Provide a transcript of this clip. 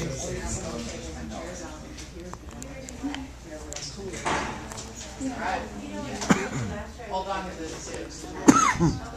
Alright. Hold on to this too.